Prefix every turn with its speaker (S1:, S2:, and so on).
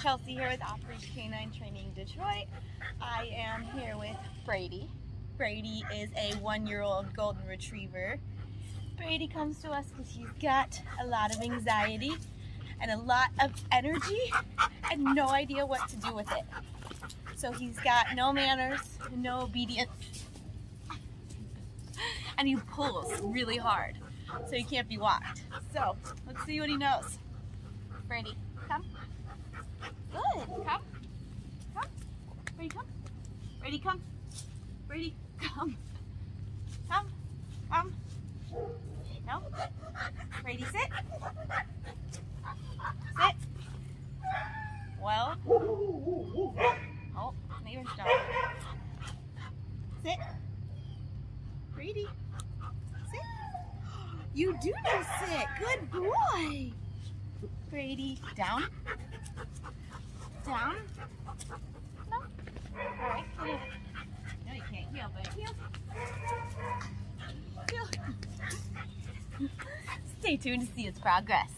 S1: Chelsea here with Leash Canine Training Detroit. I am here with Brady. Brady is a one-year-old golden retriever. Brady comes to us because he's got a lot of anxiety and a lot of energy and no idea what to do with it. So he's got no manners, no obedience, and he pulls really hard, so he can't be walked. So let's see what he knows. Brady. Good. Come. Come. Brady, come. Brady, come. Brady, come. Come. Come. No. Brady, sit. Sit. Well. Oh, neighbor's dog. Sit. Brady. Sit. You do know sit. Good boy. Brady, down. Down. No. No, you can't but. Stay tuned to see its progress.